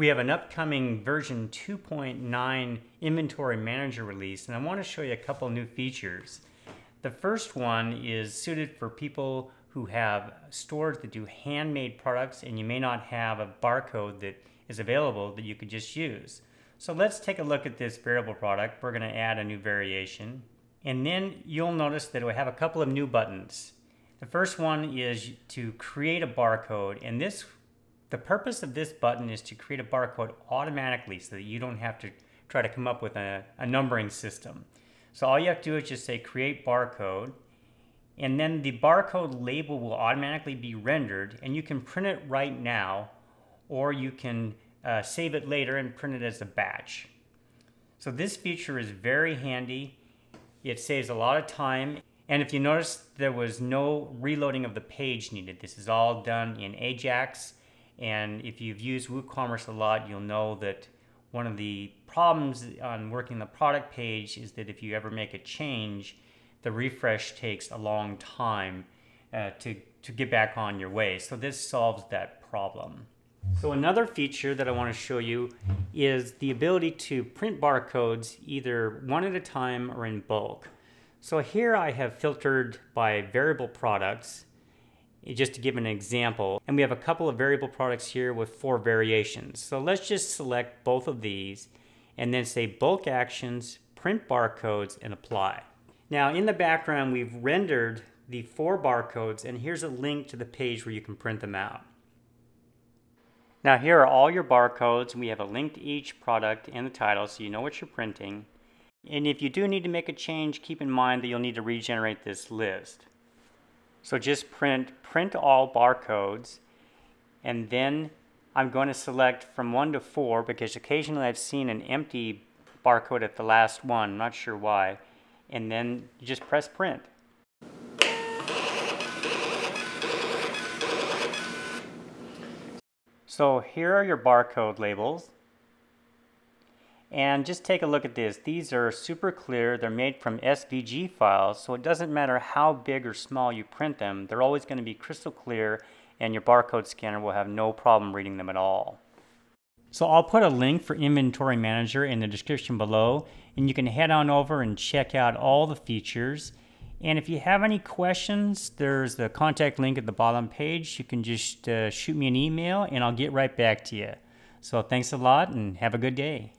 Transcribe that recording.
We have an upcoming version 2.9 inventory manager release and I want to show you a couple new features. The first one is suited for people who have stores that do handmade products and you may not have a barcode that is available that you could just use. So let's take a look at this variable product. We're going to add a new variation. And then you'll notice that we have a couple of new buttons. The first one is to create a barcode and this the purpose of this button is to create a barcode automatically so that you don't have to try to come up with a, a numbering system. So all you have to do is just say create barcode and then the barcode label will automatically be rendered and you can print it right now or you can uh, save it later and print it as a batch. So this feature is very handy. It saves a lot of time and if you notice there was no reloading of the page needed. This is all done in Ajax and if you've used WooCommerce a lot, you'll know that one of the problems on working the product page is that if you ever make a change, the refresh takes a long time uh, to, to get back on your way. So this solves that problem. So another feature that I want to show you is the ability to print barcodes either one at a time or in bulk. So here I have filtered by variable products just to give an example. And we have a couple of variable products here with four variations. So let's just select both of these and then say bulk actions, print barcodes, and apply. Now in the background, we've rendered the four barcodes and here's a link to the page where you can print them out. Now here are all your barcodes. We have a link to each product and the title so you know what you're printing. And if you do need to make a change, keep in mind that you'll need to regenerate this list. So just print print all barcodes and then I'm going to select from 1 to 4 because occasionally I've seen an empty barcode at the last one, I'm not sure why, and then you just press print. So here are your barcode labels. And just take a look at this. These are super clear. They're made from SVG files, so it doesn't matter how big or small you print them. They're always going to be crystal clear, and your barcode scanner will have no problem reading them at all. So I'll put a link for Inventory Manager in the description below, and you can head on over and check out all the features. And if you have any questions, there's the contact link at the bottom page. You can just uh, shoot me an email, and I'll get right back to you. So thanks a lot, and have a good day.